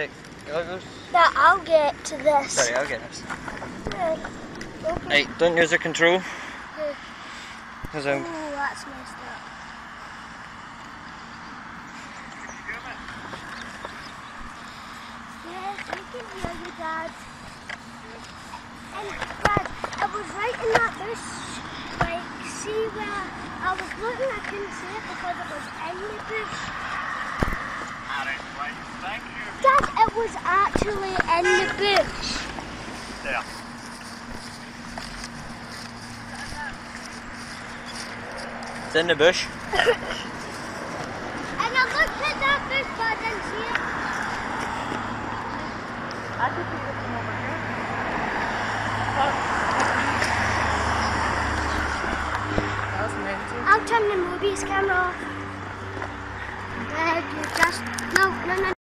take goggles. Yeah, I'll get to this. Sorry, I'll get this. Okay. Hey, don't use the control. Because I'm. Um, Ooh, that's messed up. Yes, we can hear you, Dad. And Dad, I was right in that bush. Like, see where I was looking, I couldn't see it because it was in the bush. Alright, right, thank you. Dad, it was actually in the bush. Yeah. It's in the bush. And I looked at that bush, but I didn't see it. I could see it from over here. That was amazing. I'll turn the Mobius camera off. Dad, you